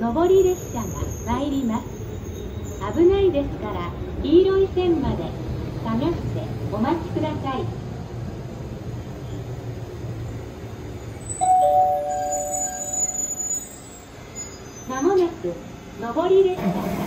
ま上り列車が参ります。危ないですから黄色い線まで下がってお待ちください。まもなく上り列車が